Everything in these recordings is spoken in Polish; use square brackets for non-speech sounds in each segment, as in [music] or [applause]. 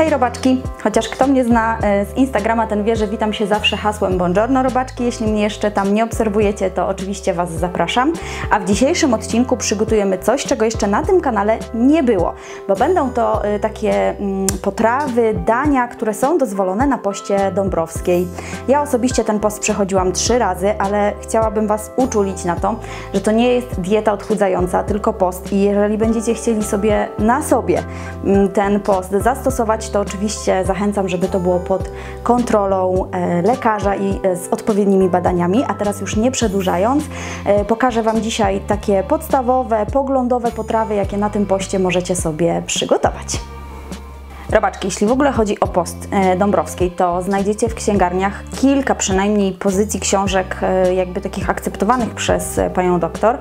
Hej robaczki! Chociaż kto mnie zna e, z Instagrama, ten wie, że witam się zawsze hasłem Buongiorno robaczki. Jeśli mnie jeszcze tam nie obserwujecie, to oczywiście Was zapraszam. A w dzisiejszym odcinku przygotujemy coś, czego jeszcze na tym kanale nie było, bo będą to e, takie mm, potrawy, dania, które są dozwolone na poście dąbrowskiej. Ja osobiście ten post przechodziłam trzy razy, ale chciałabym Was uczulić na to, że to nie jest dieta odchudzająca, tylko post i jeżeli będziecie chcieli sobie na sobie mm, ten post zastosować, to oczywiście zachęcam, żeby to było pod kontrolą e, lekarza i e, z odpowiednimi badaniami. A teraz już nie przedłużając, e, pokażę Wam dzisiaj takie podstawowe, poglądowe potrawy, jakie na tym poście możecie sobie przygotować. Robaczki, jeśli w ogóle chodzi o post Dąbrowskiej, to znajdziecie w księgarniach kilka przynajmniej pozycji książek, jakby takich akceptowanych przez panią doktor,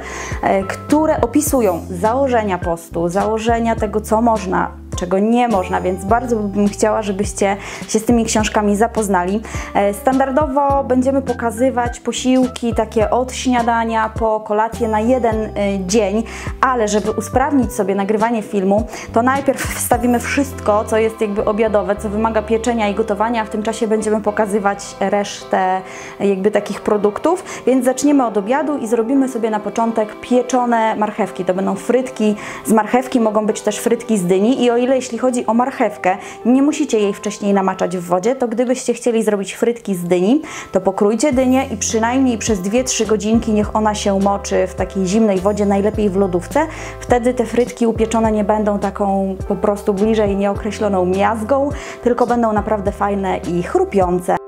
które opisują założenia postu, założenia tego, co można czego nie można, więc bardzo bym chciała, żebyście się z tymi książkami zapoznali. E, standardowo będziemy pokazywać posiłki takie od śniadania po kolację na jeden e, dzień, ale żeby usprawnić sobie nagrywanie filmu, to najpierw [laughs] wstawimy wszystko, co jest jakby obiadowe, co wymaga pieczenia i gotowania, a w tym czasie będziemy pokazywać resztę jakby takich produktów, więc zaczniemy od obiadu i zrobimy sobie na początek pieczone marchewki. To będą frytki z marchewki, mogą być też frytki z dyni i o ile ile jeśli chodzi o marchewkę, nie musicie jej wcześniej namaczać w wodzie, to gdybyście chcieli zrobić frytki z dyni, to pokrójcie dynię i przynajmniej przez 2-3 godzinki niech ona się moczy w takiej zimnej wodzie, najlepiej w lodówce. Wtedy te frytki upieczone nie będą taką po prostu bliżej nieokreśloną miazgą, tylko będą naprawdę fajne i chrupiące.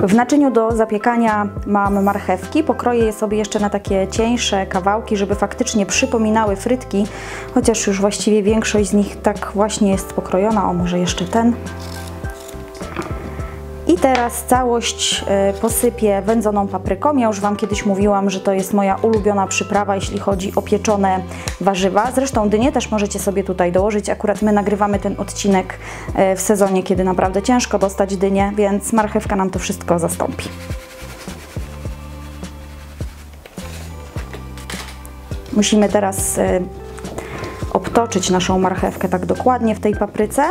W naczyniu do zapiekania mam marchewki. Pokroję je sobie jeszcze na takie cieńsze kawałki, żeby faktycznie przypominały frytki, chociaż już właściwie większość z nich tak właśnie jest pokrojona. O, może jeszcze ten. Teraz całość e, posypię wędzoną papryką. Ja już Wam kiedyś mówiłam, że to jest moja ulubiona przyprawa, jeśli chodzi o pieczone warzywa. Zresztą dynię też możecie sobie tutaj dołożyć. Akurat my nagrywamy ten odcinek e, w sezonie, kiedy naprawdę ciężko dostać dynię, więc marchewka nam to wszystko zastąpi. Musimy teraz e, obtoczyć naszą marchewkę tak dokładnie w tej papryce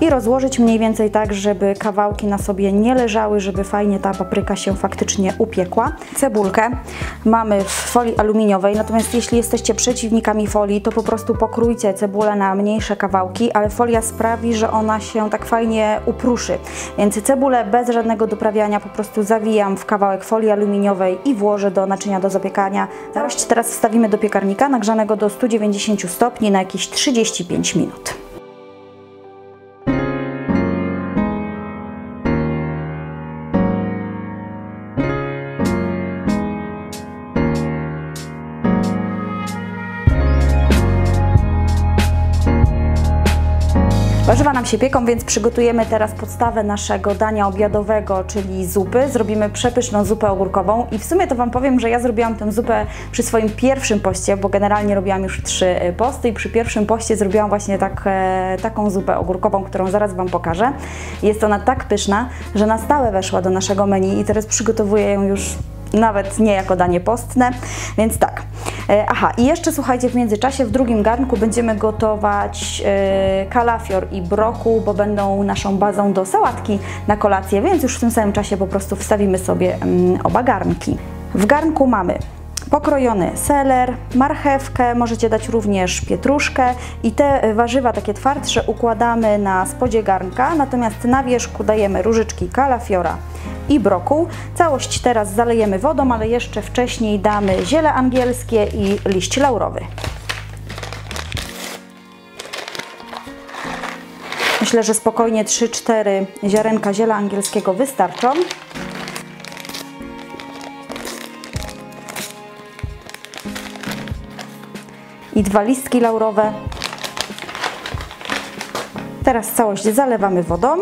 i rozłożyć mniej więcej tak, żeby kawałki na sobie nie leżały, żeby fajnie ta papryka się faktycznie upiekła. Cebulkę mamy w folii aluminiowej, natomiast jeśli jesteście przeciwnikami folii, to po prostu pokrójcie cebulę na mniejsze kawałki, ale folia sprawi, że ona się tak fajnie upruszy. Więc cebulę bez żadnego doprawiania po prostu zawijam w kawałek folii aluminiowej i włożę do naczynia do zapiekania. Całość teraz wstawimy do piekarnika nagrzanego do 190 stopni na jakieś 35 minut. Warzywa nam się pieką, więc przygotujemy teraz podstawę naszego dania obiadowego, czyli zupy. Zrobimy przepyszną zupę ogórkową i w sumie to Wam powiem, że ja zrobiłam tę zupę przy swoim pierwszym poście, bo generalnie robiłam już trzy y, posty i przy pierwszym poście zrobiłam właśnie tak, e, taką zupę ogórkową, którą zaraz Wam pokażę. Jest ona tak pyszna, że na stałe weszła do naszego menu i teraz przygotowuję ją już nawet nie jako danie postne, więc tak. E, aha, i jeszcze słuchajcie, w międzyczasie w drugim garnku będziemy gotować e, kalafior i brokuł, bo będą naszą bazą do sałatki na kolację, więc już w tym samym czasie po prostu wstawimy sobie mm, oba garnki. W garnku mamy pokrojony seler, marchewkę, możecie dać również pietruszkę i te warzywa takie twardsze układamy na spodzie garnka, natomiast na wierzchu dajemy różyczki kalafiora i brokuł. Całość teraz zalejemy wodą, ale jeszcze wcześniej damy ziele angielskie i liść laurowy. Myślę, że spokojnie 3-4 ziarenka ziela angielskiego wystarczą. I dwa listki laurowe. Teraz całość zalewamy wodą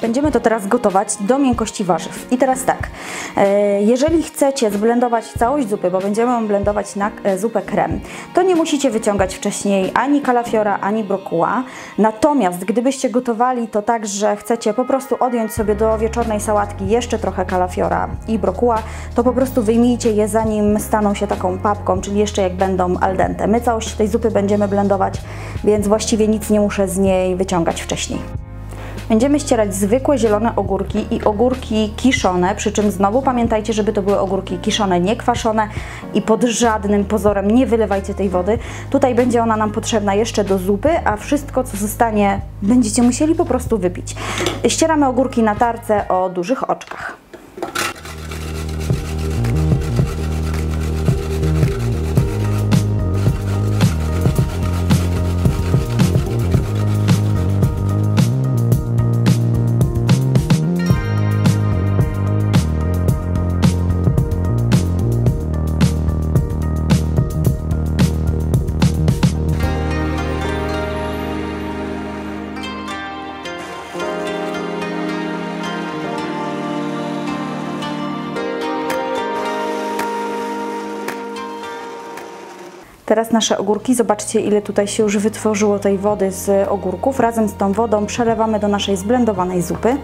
Będziemy to teraz gotować do miękkości warzyw. I teraz tak, e, jeżeli chcecie zblendować całość zupy, bo będziemy ją blendować na e, zupę krem, to nie musicie wyciągać wcześniej ani kalafiora, ani brokuła. Natomiast gdybyście gotowali to tak, że chcecie po prostu odjąć sobie do wieczornej sałatki jeszcze trochę kalafiora i brokuła, to po prostu wyjmijcie je zanim staną się taką papką, czyli jeszcze jak będą al dente. My całość tej zupy będziemy blendować, więc właściwie nic nie muszę z niej wyciągać wcześniej. Będziemy ścierać zwykłe zielone ogórki i ogórki kiszone, przy czym znowu pamiętajcie, żeby to były ogórki kiszone, nie kwaszone i pod żadnym pozorem nie wylewajcie tej wody. Tutaj będzie ona nam potrzebna jeszcze do zupy, a wszystko co zostanie będziecie musieli po prostu wypić. Ścieramy ogórki na tarce o dużych oczkach. Teraz nasze ogórki, zobaczcie ile tutaj się już wytworzyło tej wody z ogórków. Razem z tą wodą przelewamy do naszej zblendowanej zupy.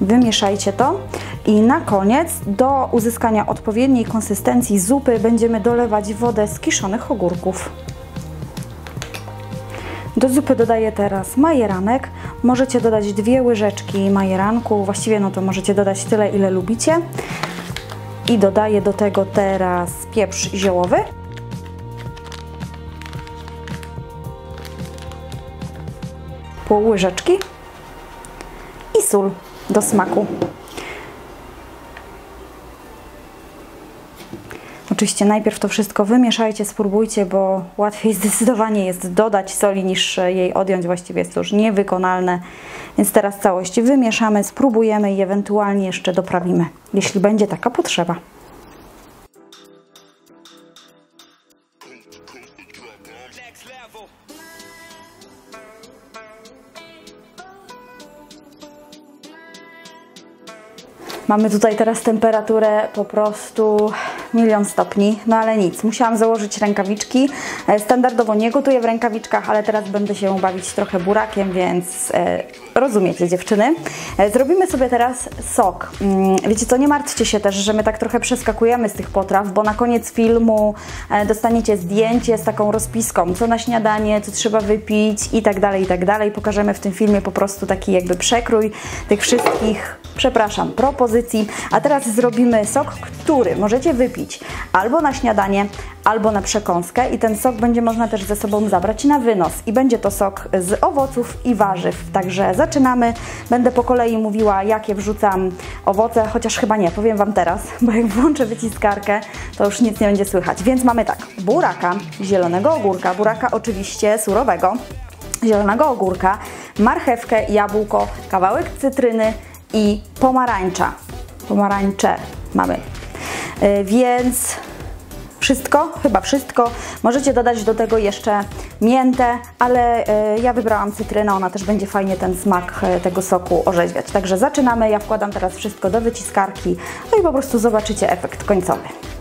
Wymieszajcie to i na koniec do uzyskania odpowiedniej konsystencji zupy będziemy dolewać wodę z kiszonych ogórków. Do zupy dodaję teraz majeranek. Możecie dodać dwie łyżeczki majeranku, właściwie no to możecie dodać tyle, ile lubicie. I dodaję do tego teraz pieprz ziołowy. Pół łyżeczki i sól do smaku. Oczywiście najpierw to wszystko wymieszajcie, spróbujcie, bo łatwiej [laughs] zdecydowanie jest dodać soli niż jej odjąć. Właściwie jest to już niewykonalne. Więc teraz całość wymieszamy, spróbujemy i ewentualnie jeszcze doprawimy, jeśli będzie taka potrzeba. Mamy tutaj teraz temperaturę po prostu milion stopni, no ale nic, musiałam założyć rękawiczki. E, standardowo nie gotuję w rękawiczkach, ale teraz będę się bawić trochę burakiem, więc e, rozumiecie dziewczyny. E, zrobimy sobie teraz sok. Mm, wiecie co, nie martwcie się też, że my tak trochę przeskakujemy z tych potraw, bo na koniec filmu e, dostaniecie zdjęcie z taką rozpiską, co na śniadanie, co trzeba wypić i tak dalej, i tak dalej. Pokażemy w tym filmie po prostu taki jakby przekrój tych wszystkich, przepraszam, propozycji. A teraz zrobimy sok, który możecie wypić albo na śniadanie, albo na przekąskę i ten sok będzie można też ze sobą zabrać na wynos i będzie to sok z owoców i warzyw. Także zaczynamy. Będę po kolei mówiła, jakie wrzucam owoce, chociaż chyba nie, powiem Wam teraz, bo jak włączę wyciskarkę, to już nic nie będzie słychać. Więc mamy tak, buraka, zielonego ogórka, buraka oczywiście surowego, zielonego ogórka, marchewkę, jabłko, kawałek cytryny i pomarańcza. Pomarańcze mamy. Yy, więc wszystko, chyba wszystko. Możecie dodać do tego jeszcze miętę, ale e, ja wybrałam cytrynę, ona też będzie fajnie ten smak e, tego soku orzeźwiać. Także zaczynamy, ja wkładam teraz wszystko do wyciskarki, no i po prostu zobaczycie efekt końcowy.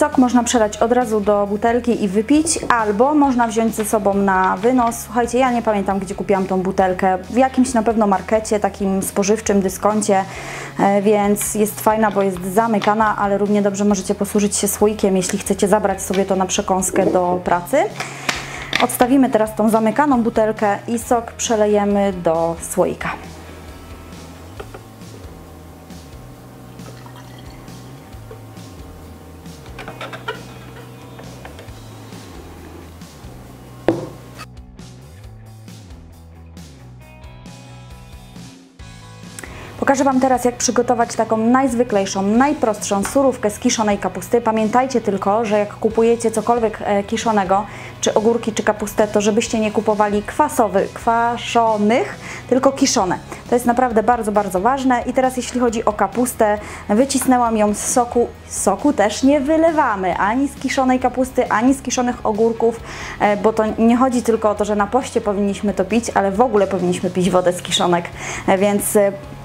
Sok można przelać od razu do butelki i wypić, albo można wziąć ze sobą na wynos. Słuchajcie, ja nie pamiętam, gdzie kupiłam tą butelkę. W jakimś na pewno markecie, takim spożywczym dyskoncie, e, więc jest fajna, bo jest zamykana, ale równie dobrze możecie posłużyć się słoikiem, jeśli chcecie zabrać sobie to na przekąskę do pracy. Odstawimy teraz tą zamykaną butelkę i sok przelejemy do słoika. Pokażę Wam teraz, jak przygotować taką najzwyklejszą, najprostszą surówkę z kiszonej kapusty. Pamiętajcie tylko, że jak kupujecie cokolwiek e, kiszonego, czy ogórki, czy kapustę, to żebyście nie kupowali kwasowy, kwaszonych, tylko kiszone. To jest naprawdę bardzo, bardzo ważne. I teraz jeśli chodzi o kapustę, wycisnęłam ją z soku. Soku też nie wylewamy, ani z kiszonej kapusty, ani z kiszonych ogórków, e, bo to nie chodzi tylko o to, że na poście powinniśmy to pić, ale w ogóle powinniśmy pić wodę z kiszonek, e, więc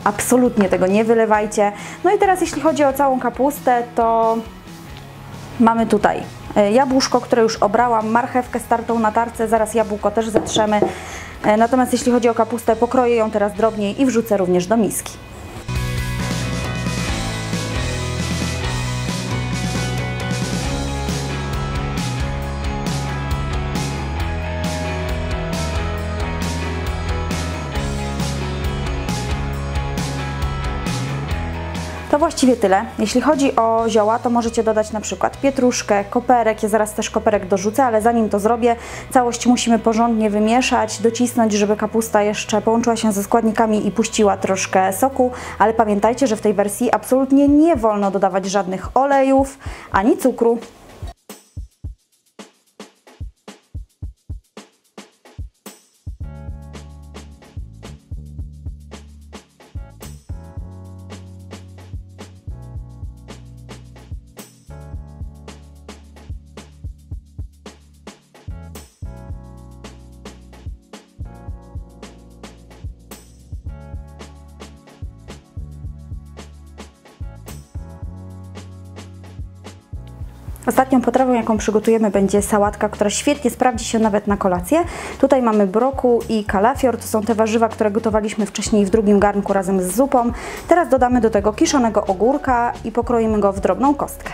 absolutnie tego nie wylewajcie. No i teraz jeśli chodzi o całą kapustę, to mamy tutaj e, jabłuszko, które już obrałam, marchewkę startą na tarce, zaraz jabłko też zetrzemy. E, natomiast jeśli chodzi o kapustę, pokroję ją teraz drobniej i wrzucę również do miski. To właściwie tyle. Jeśli chodzi o zioła, to możecie dodać na przykład pietruszkę, koperek. Ja zaraz też koperek dorzucę, ale zanim to zrobię, całość musimy porządnie wymieszać, docisnąć, żeby kapusta jeszcze połączyła się ze składnikami i puściła troszkę soku, ale pamiętajcie, że w tej wersji absolutnie nie wolno dodawać żadnych olejów ani cukru. Ostatnią potrawą, jaką przygotujemy, będzie sałatka, która świetnie sprawdzi się nawet na kolację. Tutaj mamy broku i kalafior, to są te warzywa, które gotowaliśmy wcześniej w drugim garnku razem z zupą. Teraz dodamy do tego kiszonego ogórka i pokroimy go w drobną kostkę.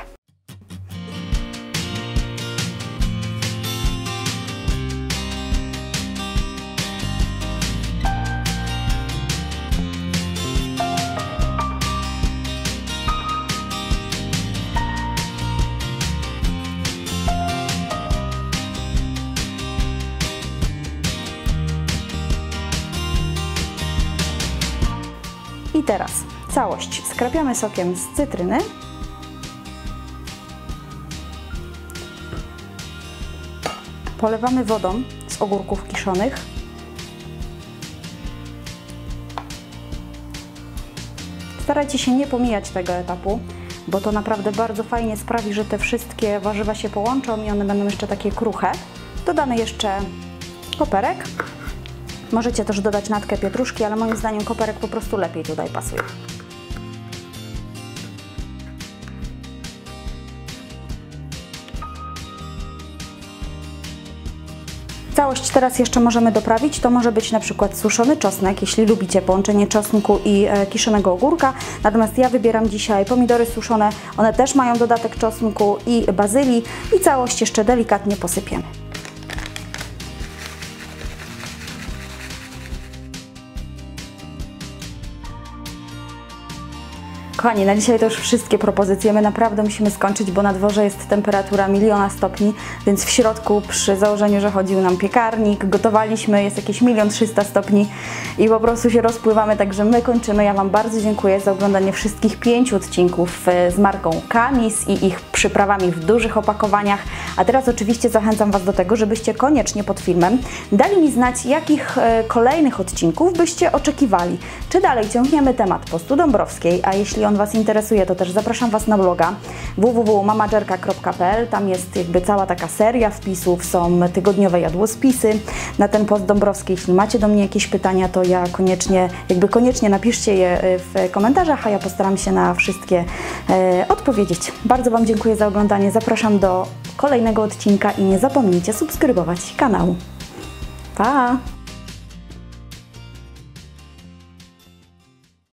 I teraz całość skrapiamy sokiem z cytryny. Polewamy wodą z ogórków kiszonych. Starajcie się nie pomijać tego etapu, bo to naprawdę bardzo fajnie sprawi, że te wszystkie warzywa się połączą i one będą jeszcze takie kruche. Dodamy jeszcze koperek. Możecie też dodać natkę pietruszki, ale moim zdaniem koperek po prostu lepiej tutaj pasuje. Całość teraz jeszcze możemy doprawić. To może być na przykład suszony czosnek, jeśli lubicie połączenie czosnku i e, kiszonego ogórka. Natomiast ja wybieram dzisiaj pomidory suszone. One też mają dodatek czosnku i bazylii i całość jeszcze delikatnie posypiemy. Kochani, na dzisiaj to już wszystkie propozycje. My naprawdę musimy skończyć, bo na dworze jest temperatura miliona stopni, więc w środku przy założeniu, że chodził nam piekarnik, gotowaliśmy, jest jakieś milion trzysta stopni i po prostu się rozpływamy, także my kończymy. Ja Wam bardzo dziękuję za oglądanie wszystkich pięciu odcinków e, z marką Kamis i ich przyprawami w dużych opakowaniach. A teraz oczywiście zachęcam Was do tego, żebyście koniecznie pod filmem dali mi znać, jakich e, kolejnych odcinków byście oczekiwali. Czy dalej ciągniemy temat postu Dąbrowskiej, a jeśli on Was interesuje, to też zapraszam Was na bloga www.mamagerka.pl. Tam jest jakby cała taka seria wpisów, są tygodniowe jadłospisy na ten post Dąbrowski. Jeśli macie do mnie jakieś pytania, to ja koniecznie, jakby koniecznie napiszcie je e, w komentarzach, a ja postaram się na wszystkie e, odpowiedzieć. Bardzo Wam dziękuję za oglądanie. Zapraszam do kolejnego odcinka i nie zapomnijcie subskrybować kanału. Pa!